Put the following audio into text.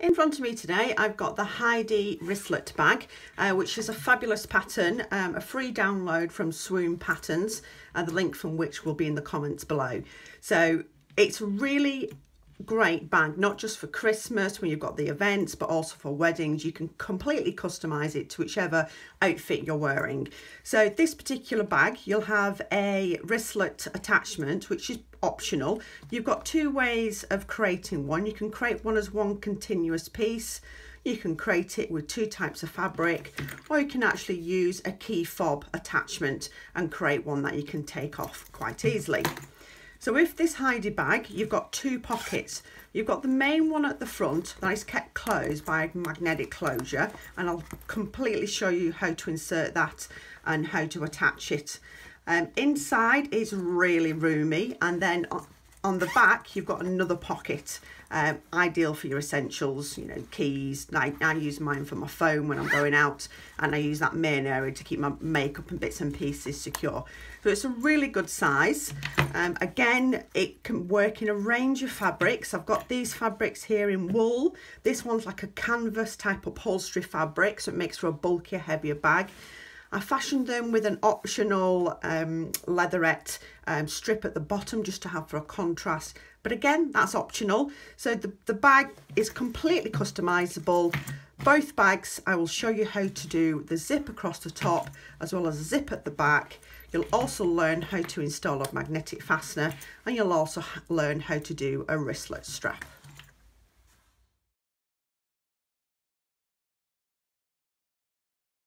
In front of me today, I've got the Heidi wristlet bag, uh, which is a fabulous pattern, um, a free download from Swoon Patterns, and the link from which will be in the comments below. So it's really great bag, not just for Christmas when you've got the events, but also for weddings. You can completely customize it to whichever outfit you're wearing. So this particular bag, you'll have a wristlet attachment, which is optional. You've got two ways of creating one. You can create one as one continuous piece. You can create it with two types of fabric or you can actually use a key fob attachment and create one that you can take off quite easily. So with this Heidi bag, you've got two pockets. You've got the main one at the front that is kept closed by a magnetic closure and I'll completely show you how to insert that and how to attach it um, inside is really roomy and then on the back you've got another pocket um, ideal for your essentials you know keys. I, I use mine for my phone when I'm going out and I use that main area to keep my makeup and bits and pieces secure. So it's a really good size. Um, again it can work in a range of fabrics. I've got these fabrics here in wool. This one's like a canvas type upholstery fabric so it makes for a bulkier heavier bag I fashioned them with an optional um, leatherette um, strip at the bottom just to have for a contrast. But again, that's optional. So the, the bag is completely customizable. Both bags, I will show you how to do the zip across the top as well as a zip at the back. You'll also learn how to install a magnetic fastener and you'll also learn how to do a wristlet strap.